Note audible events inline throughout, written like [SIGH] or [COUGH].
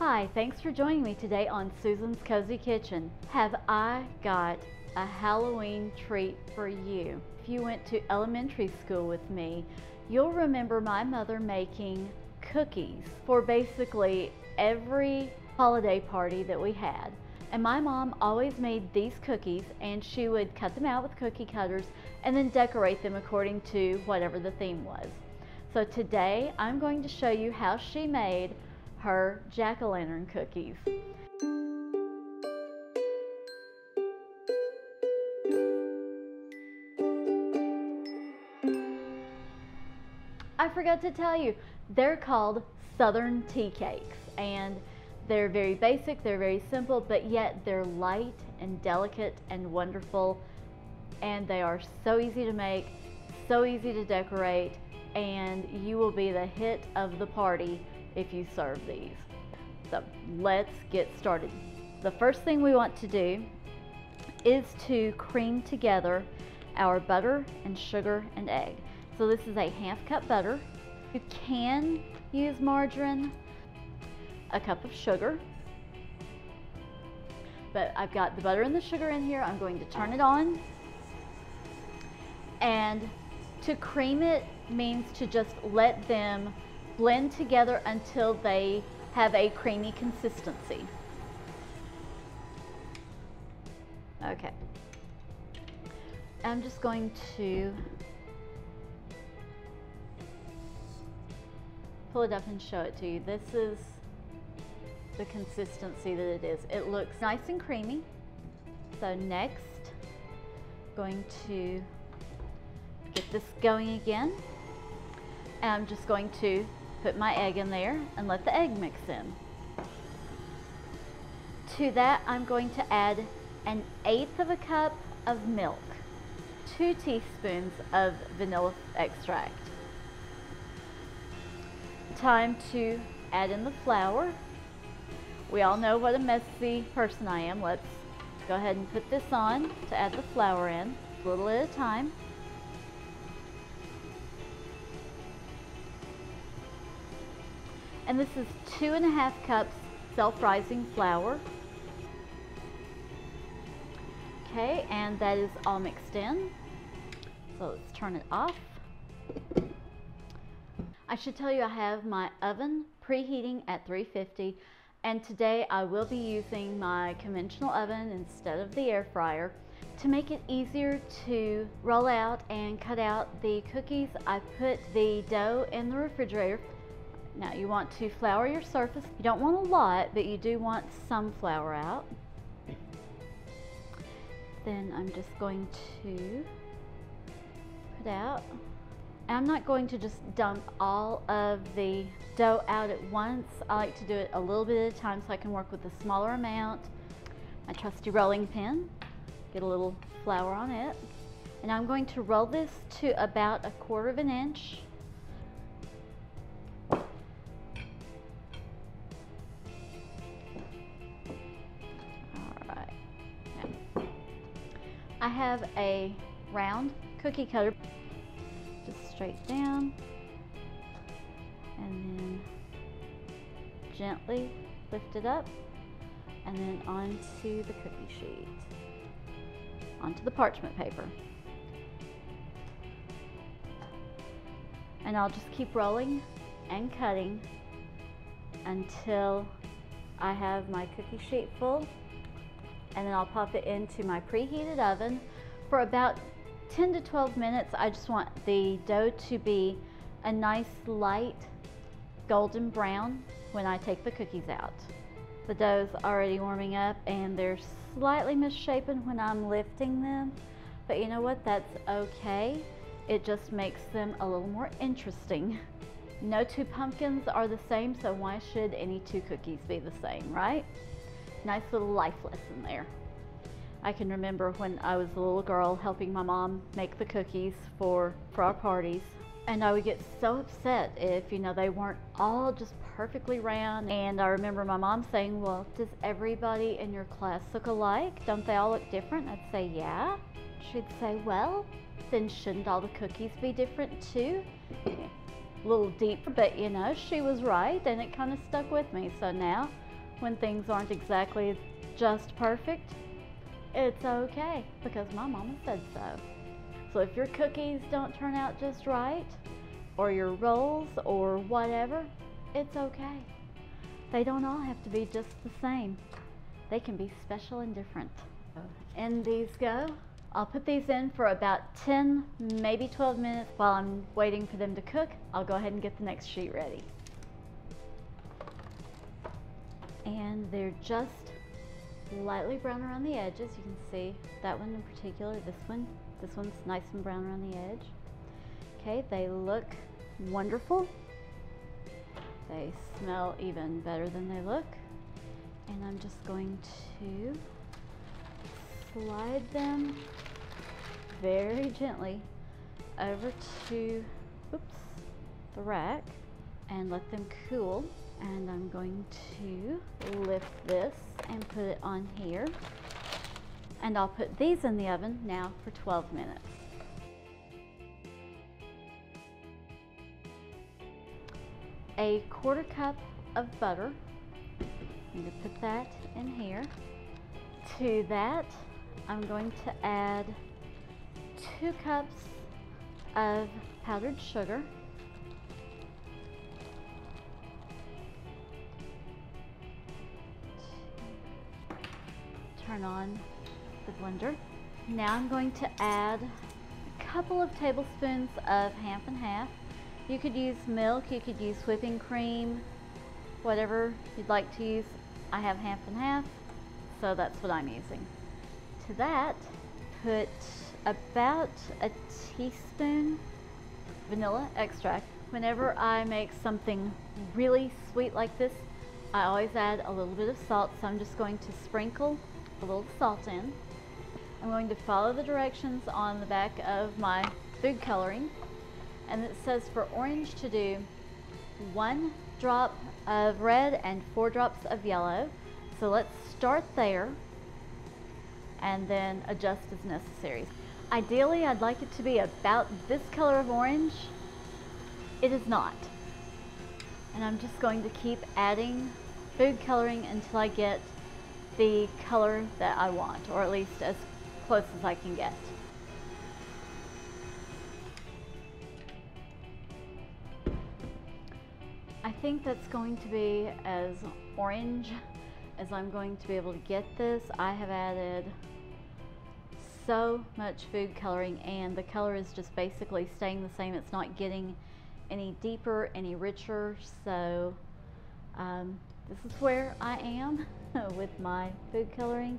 Hi, thanks for joining me today on Susan's Cozy Kitchen. Have I got a Halloween treat for you? If you went to elementary school with me, you'll remember my mother making cookies for basically every holiday party that we had. And my mom always made these cookies and she would cut them out with cookie cutters and then decorate them according to whatever the theme was. So today I'm going to show you how she made her jack-o'-lantern cookies. I forgot to tell you, they're called Southern Tea Cakes and they're very basic, they're very simple, but yet they're light and delicate and wonderful and they are so easy to make, so easy to decorate, and you will be the hit of the party if you serve these. So let's get started. The first thing we want to do is to cream together our butter and sugar and egg. So this is a half cup butter. You can use margarine, a cup of sugar, but I've got the butter and the sugar in here. I'm going to turn it on. And to cream it means to just let them blend together until they have a creamy consistency. Okay. I'm just going to pull it up and show it to you. This is the consistency that it is. It looks nice and creamy. So next, going to get this going again. And I'm just going to put my egg in there and let the egg mix in. To that, I'm going to add an eighth of a cup of milk, two teaspoons of vanilla extract. Time to add in the flour. We all know what a messy person I am. Let's go ahead and put this on to add the flour in, a little at a time. And this is two and a half cups self-rising flour. Okay, and that is all mixed in. So let's turn it off. I should tell you I have my oven preheating at 350 and today I will be using my conventional oven instead of the air fryer. To make it easier to roll out and cut out the cookies, I put the dough in the refrigerator now you want to flour your surface. You don't want a lot, but you do want some flour out. Then I'm just going to put out. I'm not going to just dump all of the dough out at once. I like to do it a little bit at a time so I can work with a smaller amount. My trusty rolling pin, get a little flour on it. And I'm going to roll this to about a quarter of an inch have a round cookie cutter, just straight down, and then gently lift it up, and then onto the cookie sheet, onto the parchment paper. And I'll just keep rolling and cutting until I have my cookie sheet full and then I'll pop it into my preheated oven for about 10 to 12 minutes. I just want the dough to be a nice light golden brown when I take the cookies out. The dough's already warming up and they're slightly misshapen when I'm lifting them, but you know what, that's okay. It just makes them a little more interesting. [LAUGHS] No two pumpkins are the same, so why should any two cookies be the same, right? Nice little life lesson there. I can remember when I was a little girl helping my mom make the cookies for, for our parties. And I would get so upset if, you know, they weren't all just perfectly round. And I remember my mom saying, well, does everybody in your class look alike? Don't they all look different? I'd say, yeah. She'd say, well, then shouldn't all the cookies be different too? A little deeper, but you know, she was right and it kind of stuck with me. So now when things aren't exactly just perfect, it's okay because my mama said so. So if your cookies don't turn out just right, or your rolls, or whatever, it's okay. They don't all have to be just the same. They can be special and different. In these go. I'll put these in for about 10, maybe 12 minutes while I'm waiting for them to cook. I'll go ahead and get the next sheet ready. And they're just lightly brown around the edges. You can see that one in particular, this one. This one's nice and brown around the edge. Okay, they look wonderful. They smell even better than they look. And I'm just going to slide them very gently over to oops, the rack and let them cool. And I'm going to lift this and put it on here. And I'll put these in the oven now for 12 minutes. A quarter cup of butter. I'm going to put that in here. To that, I'm going to add two cups of powdered sugar. Turn on the blender. Now I'm going to add a couple of tablespoons of half and half. You could use milk, you could use whipping cream, whatever you'd like to use. I have half and half, so that's what I'm using. To that, put about a teaspoon vanilla extract. Whenever I make something really sweet like this, I always add a little bit of salt, so I'm just going to sprinkle a little salt in. I'm going to follow the directions on the back of my food coloring, and it says for orange to do one drop of red and four drops of yellow. So let's start there and then adjust as necessary. Ideally, I'd like it to be about this color of orange. It is not. And I'm just going to keep adding food coloring until I get the color that I want, or at least as close as I can get. I think that's going to be as orange as I'm going to be able to get this. I have added so much food coloring and the color is just basically staying the same. It's not getting any deeper, any richer. So um, this is where I am [LAUGHS] with my food coloring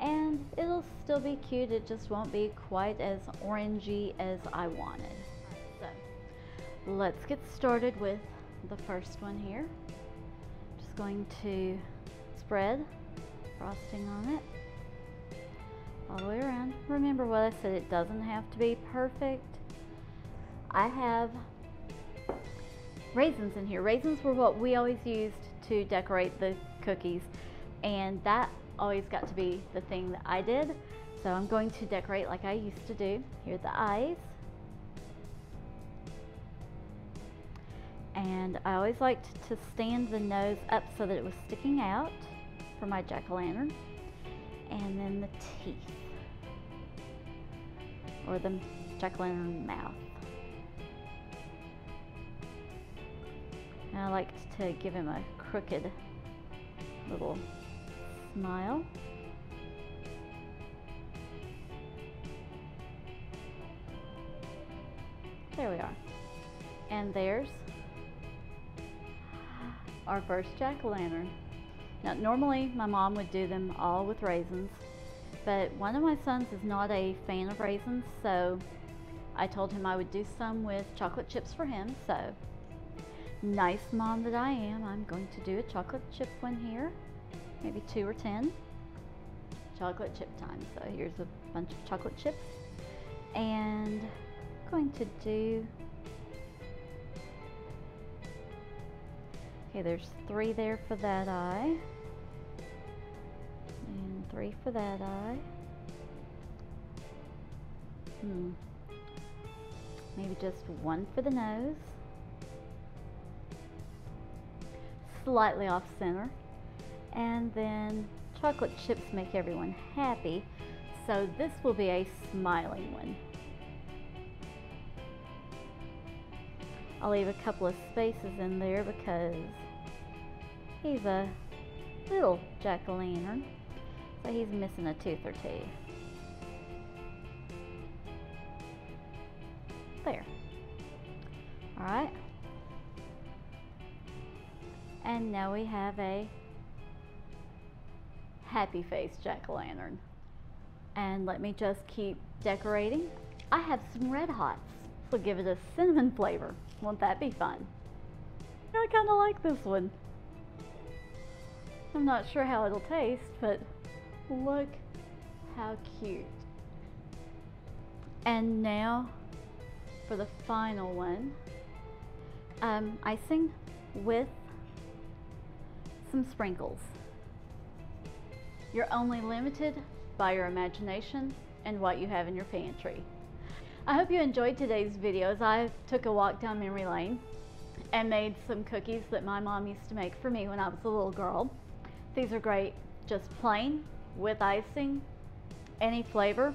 and it'll still be cute. It just won't be quite as orangey as I wanted. So let's get started with the first one here. Just going to spread frosting on it all the way around. Remember what I said, it doesn't have to be perfect. I have raisins in here. Raisins were what we always used to decorate the cookies and that always got to be the thing that I did. So I'm going to decorate like I used to do. Here are the eyes. And I always liked to stand the nose up so that it was sticking out for my jack-o'-lantern. And then the teeth or the jack-o'-lantern mouth. And I liked to give him a crooked little smile. There we are. And there's our first jack-o'-lantern. Now normally my mom would do them all with raisins, but one of my sons is not a fan of raisins, so I told him I would do some with chocolate chips for him. So, nice mom that I am, I'm going to do a chocolate chip one here, maybe two or ten. Chocolate chip time. So here's a bunch of chocolate chips. And I'm going to do, okay, there's three there for that eye And three for that eye. Hmm. Maybe just one for the nose. Slightly off center. And then chocolate chips make everyone happy. So this will be a smiling one. I'll leave a couple of spaces in there because he's a little jack-o'-lantern. So he's missing a tooth or two. There. Alright. And now we have a happy face jack-o'-lantern. And let me just keep decorating. I have some red hots, so give it a cinnamon flavor. Won't that be fun? I kind of like this one. I'm not sure how it'll taste, but look how cute. And now for the final one. Um, icing with some sprinkles. You're only limited by your imagination and what you have in your pantry. I hope you enjoyed today's videos. I took a walk down memory lane and made some cookies that my mom used to make for me when I was a little girl. These are great just plain with icing, any flavor,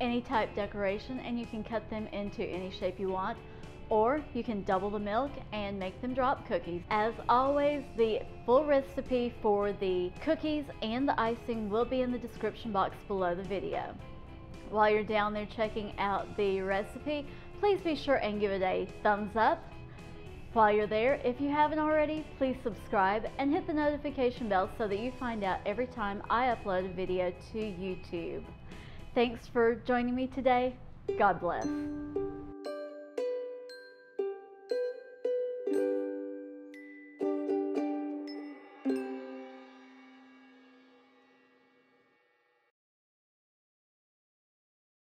any type decoration, and you can cut them into any shape you want or you can double the milk and make them drop cookies. As always, the full recipe for the cookies and the icing will be in the description box below the video. While you're down there checking out the recipe, please be sure and give it a thumbs up. While you're there, if you haven't already, please subscribe and hit the notification bell so that you find out every time I upload a video to YouTube. Thanks for joining me today. God bless.